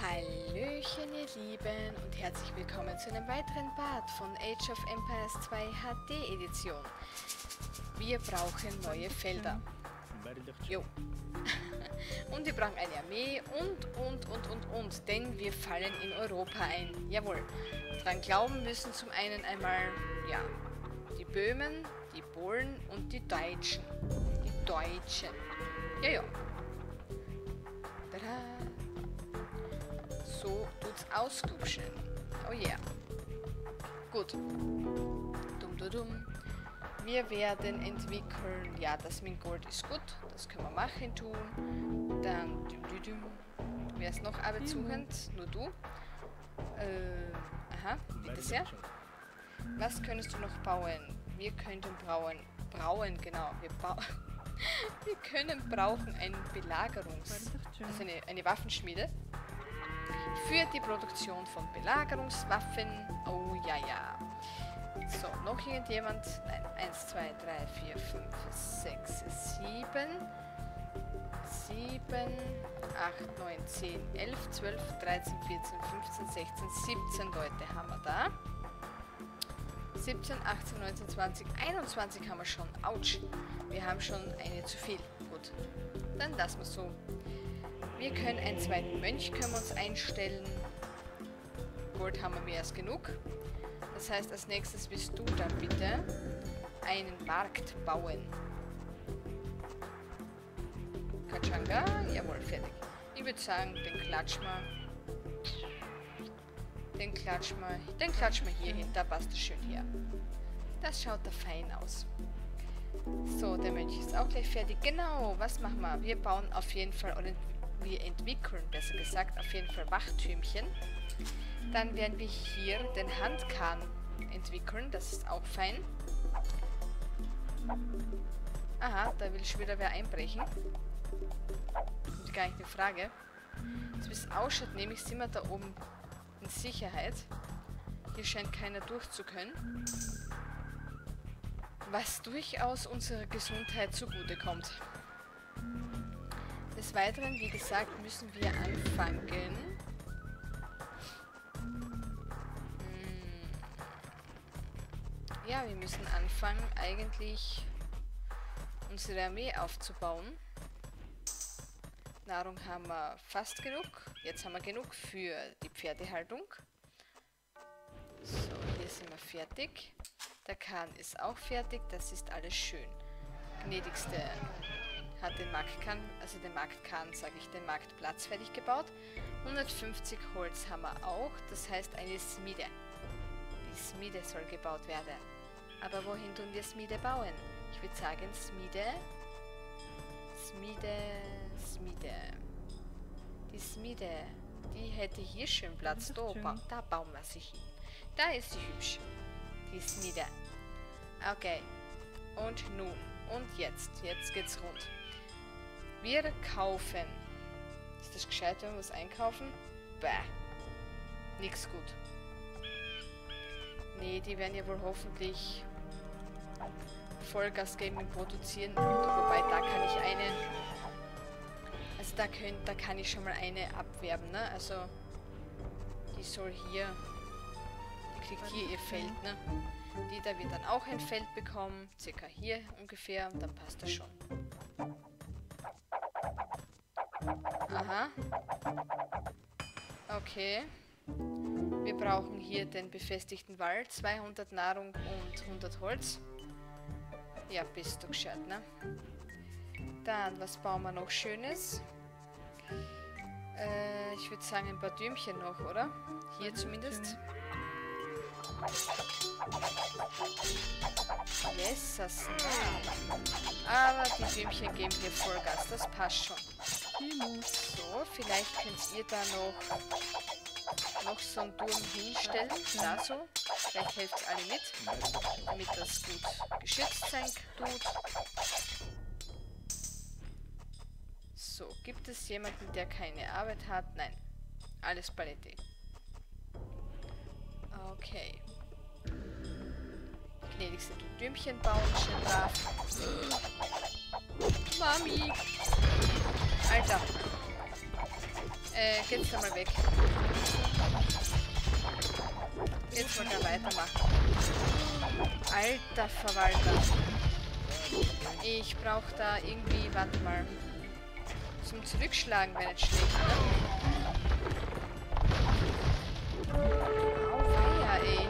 Hallöchen ihr Lieben und herzlich willkommen zu einem weiteren Part von Age of Empires 2 HD Edition. Wir brauchen neue Felder. Jo. und wir brauchen eine Armee und, und, und, und, und, denn wir fallen in Europa ein. Jawohl. Dran glauben müssen zum einen einmal, ja, die Böhmen, die Polen und die Deutschen. Die Deutschen. Ja, ja. Tada. So tut's ausklubschen. Oh yeah. Gut. Dumm, dumm, dumm. Wir werden entwickeln, ja, das mit Gold ist gut, das können wir machen tun. Dann, düm, düm, düm. wer ist noch arbeitssuchend? Nur du. Äh, aha, bitte sehr. Was könntest du noch bauen? Wir könnten brauen, brauen, genau, wir bauen. wir können brauchen ein Belagerungs... also eine, eine Waffenschmiede. Für die Produktion von Belagerungswaffen. Oh ja, ja. So, noch irgendjemand? Nein, 1, 2, 3, 4, 5, 6, 7, 7, 8, 9, 10, 11, 12, 13, 14, 15, 16, 17 Leute haben wir da. 17, 18, 19, 20, 21 haben wir schon. Autsch. Wir haben schon eine zu viel. Gut. Dann lassen wir so. Wir können einen zweiten Mönch können wir uns einstellen. Gold haben wir mehr als genug. Das heißt, als nächstes willst du dann bitte einen Markt bauen. Kachanga? Jawohl, fertig. Ich würde sagen, den klatschen wir. Den klatschen wir. Den klatschen wir hier hin. Da passt es schön her. Das schaut da fein aus. So, der Mönch ist auch gleich fertig. Genau, was machen wir? Wir bauen auf jeden Fall, oder wir entwickeln, besser gesagt, auf jeden Fall Wachtürmchen. Dann werden wir hier den Handkahn entwickeln. Das ist auch fein. Aha, da will schon wieder wer einbrechen. Kommt gar nicht in Frage. So wie es ausschaut, nämlich sind wir da oben in Sicherheit. Hier scheint keiner durchzukönnen. Was durchaus unserer Gesundheit zugutekommt. Des Weiteren, wie gesagt, müssen wir anfangen. Hm. Ja, wir müssen anfangen, eigentlich unsere Armee aufzubauen. Nahrung haben wir fast genug. Jetzt haben wir genug für die Pferdehaltung. So, hier sind wir fertig. Der Kahn ist auch fertig. Das ist alles schön. Gnädigste hat den Marktkahn, also den Marktkahn, sage ich, den Marktplatz fertig gebaut. 150 Holz haben wir auch, das heißt eine Schmiede. Die Schmiede soll gebaut werden. Aber wohin tun wir Schmiede bauen? Ich würde sagen Schmiede, Schmiede, Schmiede. Die Schmiede, die hätte hier schön Platz. Da, ba da bauen wir sie hin. Da ist sie hübsch. Die Schmiede. Okay. Und nun. Und jetzt. Jetzt geht's rund. Wir kaufen. Ist das gescheit, wenn wir was einkaufen? Bäh. Nix gut. Nee, die werden ja wohl hoffentlich Vollgas geben und produzieren. Wobei, da kann ich eine... Also da, könnt, da kann ich schon mal eine abwerben, ne? Also die soll hier... Die kriegt hier ihr Feld, ne? Die da wird dann auch ein Feld bekommen. Circa hier ungefähr. Und dann passt das schon. Aha. Okay. Wir brauchen hier den befestigten Wall. 200 Nahrung und 100 Holz. Ja, bist du gescheit, ne? Dann, was bauen wir noch Schönes? Äh, ich würde sagen, ein paar Dürmchen noch, oder? Hier zumindest. Yes, das Aber die Dürmchen geben hier Vollgas, das passt schon. So, vielleicht könnt ihr da noch, noch so einen Turm hinstellen. Da so. Vielleicht helft alle mit, damit das gut geschützt sein tut. So, gibt es jemanden, der keine Arbeit hat? Nein. Alles Palette. Okay. Gnädigste du Dürmchen bauen, schön brav. Mami! Alter. Äh, geht's da mal weg. Jetzt wollte er weitermachen. Alter Verwalter. Ich brauche da irgendwie, warte mal. Zum Zurückschlagen wäre nicht schlecht, ne? Auweia, ey.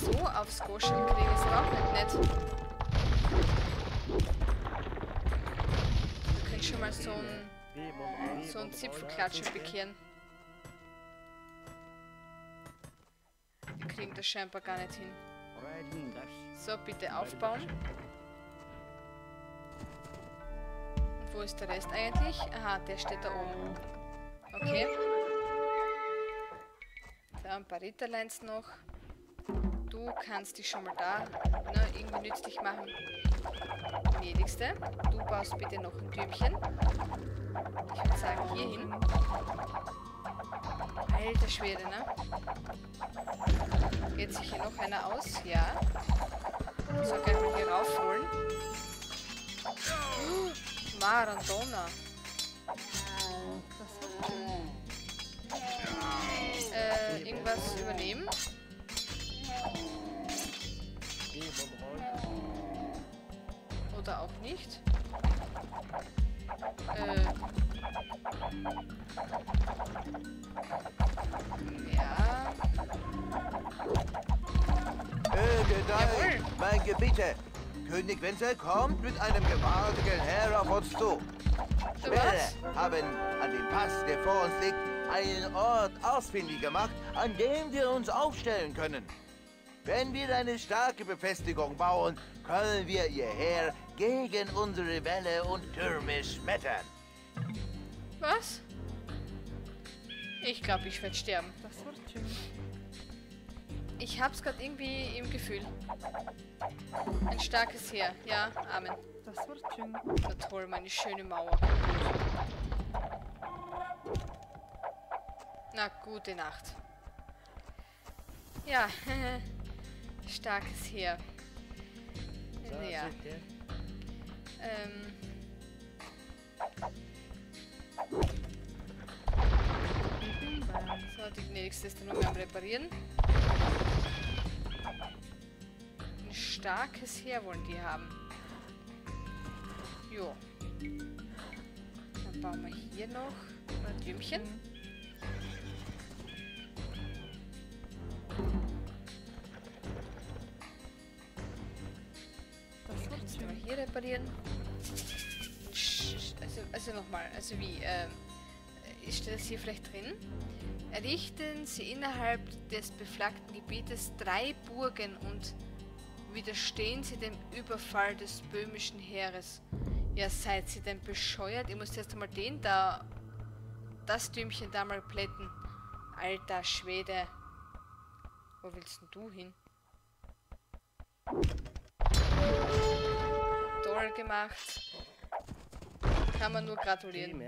So aufs Goschen kriegen ist auch nicht nett. Können schon mal so ein so ein Zipfelklatschen bekehren. Wir kriegen das scheinbar gar nicht hin. So, bitte aufbauen. Und wo ist der Rest eigentlich? Aha, der steht da oben. Okay. Da ein paar Ritterleins noch. Du kannst dich schon mal da ne, irgendwie nützlich machen. Gnädigste. Du baust bitte noch ein Türmchen. Ich würde sagen, hier hin. Alter Schwede, ne? Geht sich hier noch einer aus? Ja. So, gleich mal hier raufholen. Maradona. Äh, irgendwas übernehmen? Oder auch nicht? Äh. Ja. Äh, Gedei, Jawohl. mein Gebieter. König Wenzel kommt mit einem gewaltigen Heer auf uns zu. Wir haben an dem Pass, der vor uns liegt, einen Ort ausfindig gemacht, an dem wir uns aufstellen können. Wenn wir eine starke Befestigung bauen, können wir ihr Heer gegen unsere Wälle und Türme schmettern. Was? Ich glaube, ich werde sterben. Das wird schön. Ich hab's gerade irgendwie im Gefühl. Ein starkes Heer. Ja, Amen. Das wird schön. Na toll, meine schöne Mauer. Na, gute Nacht. Ja, starkes Heer. Ja, ähm... So, die gnädigste ist dann nur am Reparieren. Ein starkes Heer wollen die haben. Jo. Dann bauen wir hier noch ein Türmchen. Also wie, ähm, äh, steht das hier vielleicht drin? Errichten Sie innerhalb des beflaggten Gebietes drei Burgen und widerstehen Sie dem Überfall des böhmischen Heeres. Ja, seid Sie denn bescheuert? Ich muss erst einmal den da, das Türmchen da mal plätten. Alter Schwede. Wo willst denn du hin? Toll gemacht. Kann man nur gratulieren.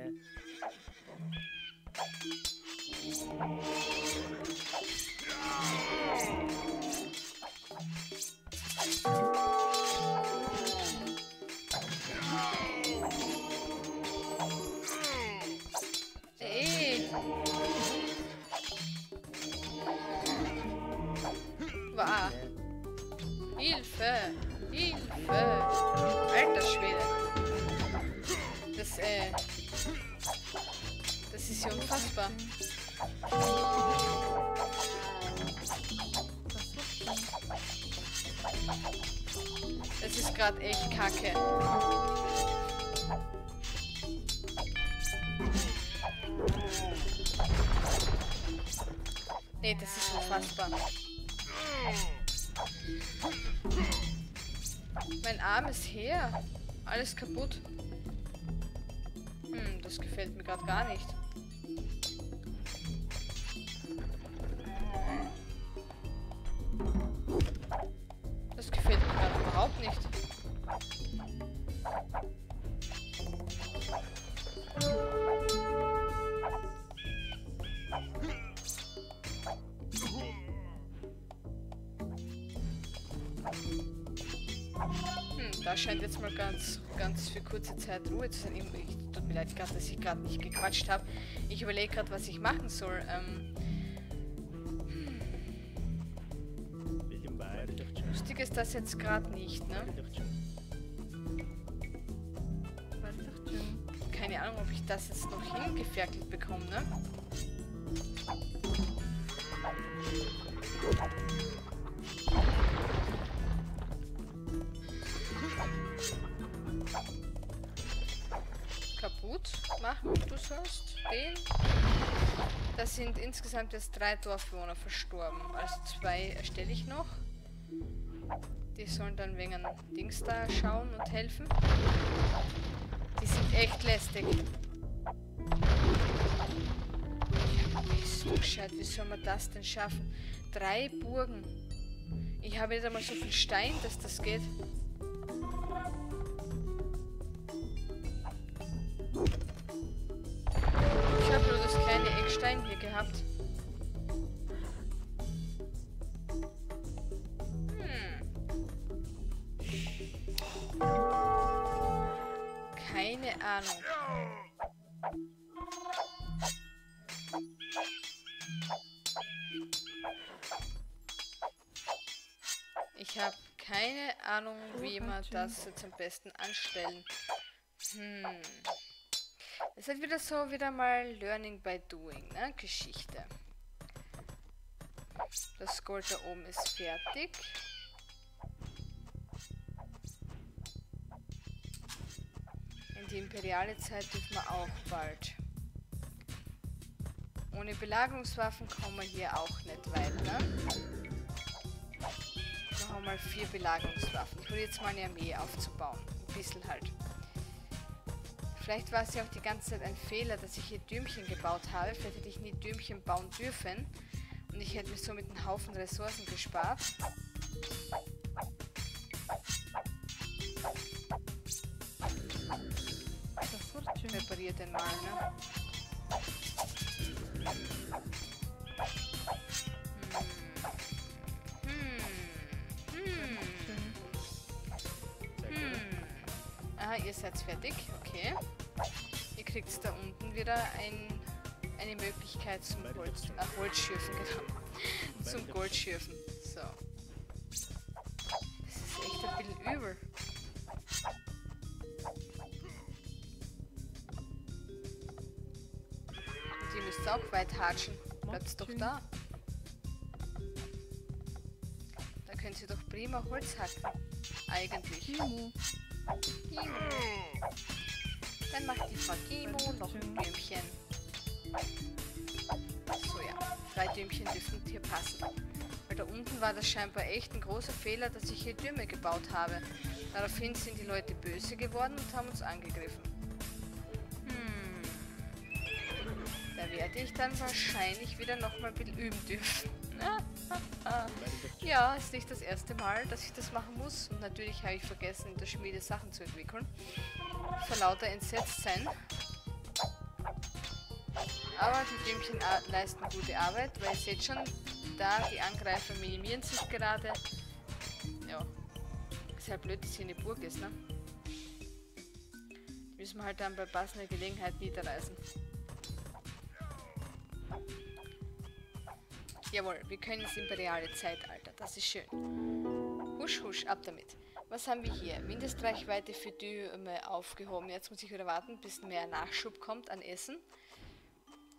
Ey! Hilfe! Hilfe! Das, äh... Das ist ja unfassbar. Das ist gerade echt kacke. Nee, das ist unfassbar. Mein armes Heer. Alles kaputt. Hm, das gefällt mir gerade gar nicht. Das gefällt mir gerade überhaupt nicht. Hm, da scheint jetzt mal ganz, ganz für kurze Zeit Ruhe zu sein. Ich, tut mir leid gerade, dass ich gerade nicht gequatscht habe. Ich überlege gerade, was ich machen soll. Ähm, lustig ist das jetzt gerade nicht, ne? Keine Ahnung, ob ich das jetzt noch hingeferkelt bekomme, ne? Sind insgesamt jetzt drei Dorfbewohner verstorben. Also zwei erstelle ich noch. Die sollen dann wegen Dings da schauen und helfen. Die sind echt lästig. Du gescheit, wie soll man das denn schaffen? Drei Burgen. Ich habe nicht einmal so viel Stein, dass das geht. Eckstein hier gehabt. Hm. Keine Ahnung. Ich habe keine Ahnung, wie wir das jetzt am besten anstellen. Hm. Es ist wieder so, wieder mal Learning by Doing, ne? Geschichte. Das Gold da oben ist fertig. In die imperiale Zeit dürfen wir auch bald. Ohne Belagerungswaffen kommen wir hier auch nicht weiter. Wir haben mal vier Belagerungswaffen. Ich probiere jetzt mal eine Armee aufzubauen. Ein bisschen halt. Vielleicht war es ja auch die ganze Zeit ein Fehler, dass ich hier Türmchen gebaut habe. Vielleicht hätte ich nie Türmchen bauen dürfen. Und ich hätte mir somit einen Haufen Ressourcen gespart. Repariert den mal, ne? Hm. Hm. Schön. Hm. Aha, ihr seid fertig. Okay. Kriegt da unten wieder ein, eine Möglichkeit zum Gold, äh, Holzschürfen, genau. zum Goldschürfen. So. Das ist echt ein bisschen übel. Ihr müsst auch weit hatschen. Bleibt doch da. Da könnt ihr doch prima Holz hacken. Eigentlich. Timo. Gimo. Dann macht die Frau Gimo noch ein Däumchen. So ja, drei Däumchen dürften hier passen. Weil da unten war das scheinbar echt ein großer Fehler, dass ich hier Türme gebaut habe. Daraufhin sind die Leute böse geworden und haben uns angegriffen. Hm. Da werde ich dann wahrscheinlich wieder nochmal ein bisschen üben dürfen. Ja, ist nicht das erste Mal, dass ich das machen muss. Und natürlich habe ich vergessen, in der Schmiede Sachen zu entwickeln. Vor lauter Entsetztsein. Aber die Däumchen a- leisten gute Arbeit, weil ihr seht schon, da die Angreifer minimieren sich gerade. Ja. Ist halt blöd, dass hier eine Burg ist, ne? Die müssen wir halt dann bei passender Gelegenheit niederreißen. Jawohl, wir können ins imperiale Zeitalter. Das ist schön. Husch, husch, ab damit. Was haben wir hier? Mindestreichweite für Dürme aufgehoben. Jetzt muss ich wieder warten, bis mehr Nachschub kommt an Essen.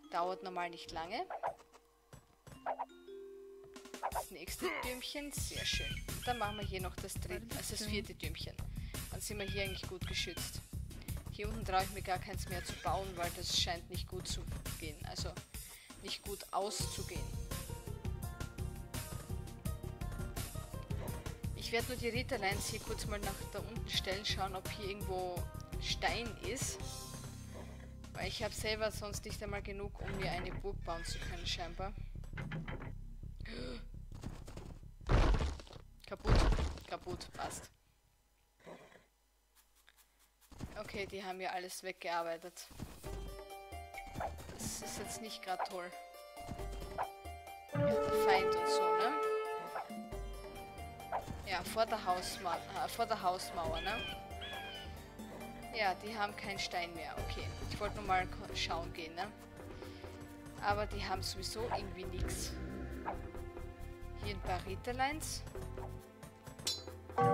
Dauert normal nicht lange. Das nächste Türmchen, sehr schön. Dann machen wir hier noch das dritte, also das vierte Türmchen. Dann sind wir hier eigentlich gut geschützt. Hier unten traue ich mir gar keins mehr zu bauen, weil das scheint nicht gut zu gehen. Also nicht gut auszugehen. Ich werde nur die Ritterlines hier kurz mal nach da unten stellen, schauen, ob hier irgendwo Stein ist. Weil ich habe selber sonst nicht einmal genug, um mir eine Burg bauen zu können, scheinbar. Kaputt. Kaputt, passt. Okay, die haben ja alles weggearbeitet. Das ist jetzt nicht gerade toll. Ja, der Feind und so? Ja, vor der, Hausma äh, vor der Hausmauer, ne? Ja, die haben keinen Stein mehr. Okay, ich wollte nur mal schauen gehen, ne? Aber die haben sowieso irgendwie nichts. Hier ein paar Ritterleins. Und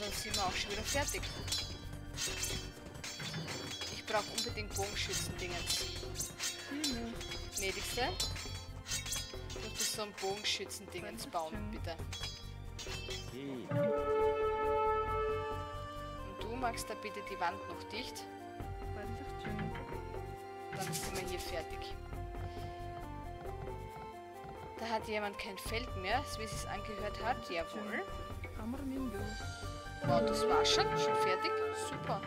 dann sind wir auch schon wieder fertig. Ich brauche unbedingt Bogenschützen-Dingens. Timo. Gnädigste. So ein Bogenschützen-Dingens bauen, bitte. Und du machst da bitte die Wand noch dicht. Dann sind wir hier fertig. Da hat jemand kein Feld mehr, so wie es sich angehört hat. Jawohl. Wow, das war schon. Schon fertig. Super.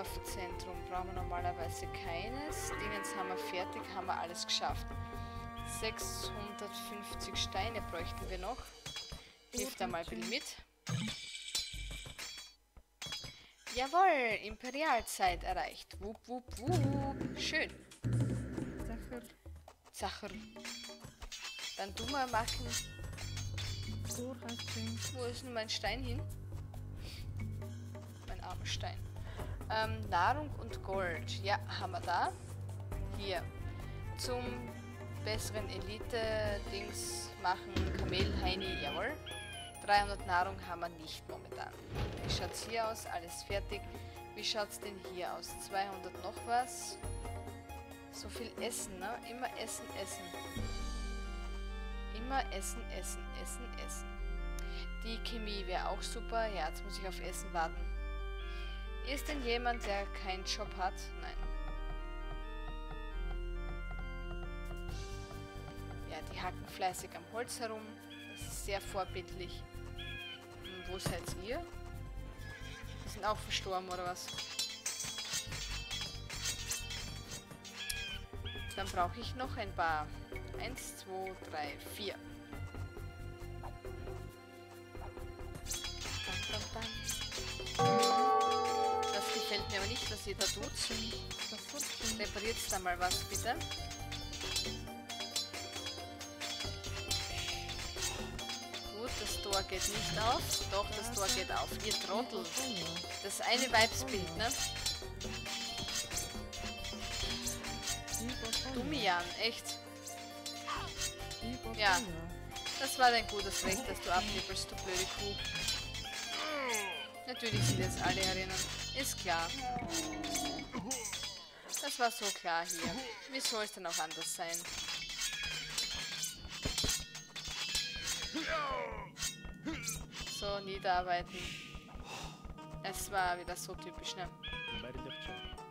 Dorfzentrum brauchen wir normalerweise keines. Dingens haben wir fertig, haben wir alles geschafft. 650 Steine bräuchten wir noch. Hilft da mal bisschen mit. Jawohl, Imperialzeit erreicht. Wupp, wupp, wupp. Schön. Sacher. Sacher. Dann du mal machen. Wo ist denn mein Stein hin? Mein armer Stein. Ähm, Nahrung und Gold. Ja, haben wir da. Hier. Zum besseren Elite-Dings machen. Kamelheini, jawohl. 300 Nahrung haben wir nicht momentan. Wie schaut's hier aus? Alles fertig. Wie schaut's denn hier aus? 200 noch was. So viel Essen, ne? Immer Essen, Essen. Immer Essen, Essen, Essen, Essen. Die Chemie wäre auch super. Ja, jetzt muss ich auf Essen warten. Ist denn jemand, der keinen Job hat? Nein. Ja, die hacken fleißig am Holz herum. Das ist sehr vorbildlich. Hm, wo seid ihr? Die sind auch verstorben, oder was? Dann brauche ich noch ein paar. Eins, zwei, drei, vier. Was ihr da tut. Repariert da mal was, bitte. Gut, das Tor geht nicht auf. Doch, das Tor geht auf. Ihr Trottel. Das eine Weibsbild, ne? Dummian, echt. Ja. Das war dein gutes Recht, dass du abnippelst, du blöde Kuh. Natürlich sind jetzt alle herinnen. Ist klar. Das war so klar hier. Wie soll es denn auch anders sein? So, niederarbeiten. Es war wieder so typisch, ne?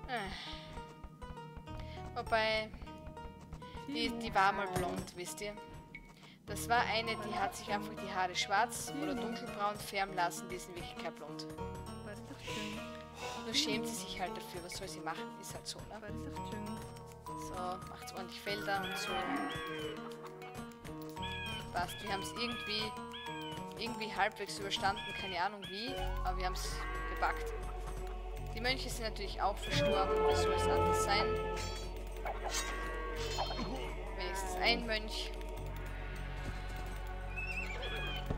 Äh. Wobei, die, die war mal blond, wisst ihr? Das war eine, die hat sich einfach die Haare schwarz oder dunkelbraun färben lassen, die ist in Wirklichkeit blond. Nur schämt sie sich halt dafür, was soll sie machen? Ist halt so, ne? So, macht ordentlich Felder und so. Passt, wir haben es irgendwie, irgendwie halbwegs überstanden, keine Ahnung wie, aber wir haben es gepackt. Die Mönche sind natürlich auch verstorben, wie soll es anders sein? Wenigstens ein Mönch.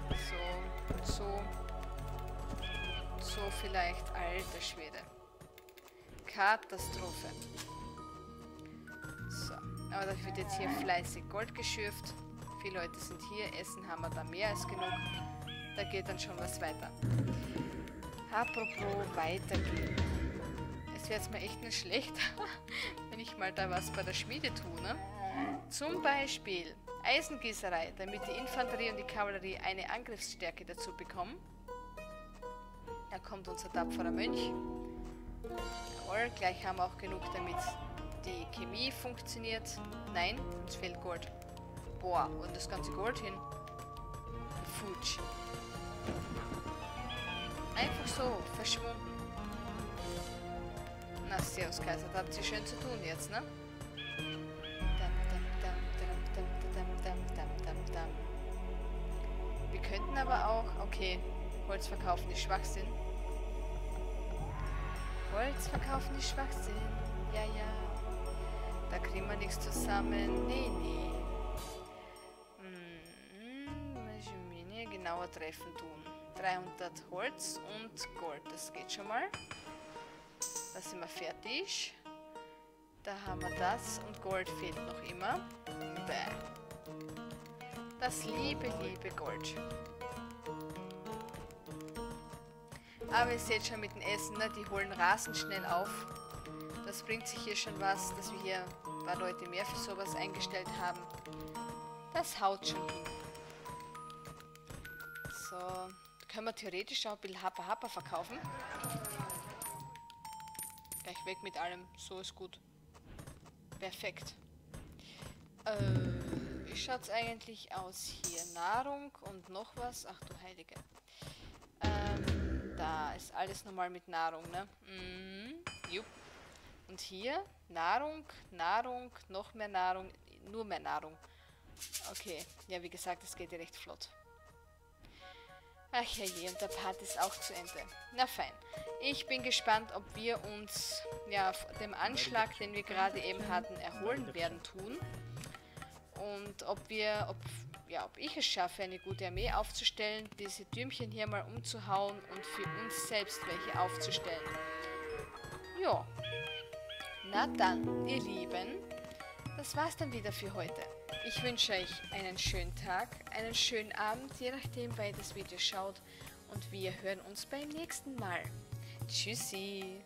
So, und so. So vielleicht. Alter Schwede. Katastrophe. So, aber dafür wird jetzt hier fleißig Gold geschürft. Viele Leute sind hier, Essen haben wir da mehr als genug. Da geht dann schon was weiter. Apropos weitergehen. Es wäre jetzt mal echt nicht schlecht, wenn ich mal da was bei der Schmiede tue, ne? Zum Beispiel Eisengießerei, damit die Infanterie und die Kavallerie eine Angriffsstärke dazu bekommen. Kommt unser tapferer Mönch. Jawohl, gleich haben wir auch genug, damit die Chemie funktioniert. Nein, uns fehlt Gold. Boah, und das ganze Gold hin. Futsch. Einfach so, verschwunden. Na, Servus Kaiser, da habt ihr schön zu tun jetzt, ne? Wir könnten aber auch... Okay, Holz verkaufen ist Schwachsinn. Holz verkaufen ist Schwachsinn. Ja, ja. Da kriegen wir nichts zusammen. Nee, nee. Hm, genauer treffen tun. 300 Holz und Gold. Das geht schon mal. Da sind wir fertig. Da haben wir das und Gold fehlt noch immer. Bäh. Das liebe, liebe Gold. Aber ihr seht schon mit dem Essen, ne, die holen rasend schnell auf. Das bringt sich hier schon was, dass wir hier ein paar Leute mehr für sowas eingestellt haben. Das haut schon hin. So, können wir theoretisch auch ein bisschen Happa Happa verkaufen. Gleich weg mit allem, so ist gut. Perfekt. Äh, wie schaut's eigentlich aus hier? Nahrung und noch was? Ach du Heilige. Da ist alles normal mit Nahrung, ne? Mhm, jupp. Und hier Nahrung, Nahrung, noch mehr Nahrung, nur mehr Nahrung. Okay, ja wie gesagt, es geht ja recht flott. Ach ja je, und der Part ist auch zu Ende. Na fein. Ich bin gespannt, ob wir uns ja dem Anschlag, den wir gerade eben hatten, erholen werden tun. Und ob wir, ob, ja, ob ich es schaffe, eine gute Armee aufzustellen, diese Türmchen hier mal umzuhauen und für uns selbst welche aufzustellen. Ja. Na dann, ihr Lieben, das war's dann wieder für heute. Ich wünsche euch einen schönen Tag, einen schönen Abend, je nachdem, wer das Video schaut. Und wir hören uns beim nächsten Mal. Tschüssi.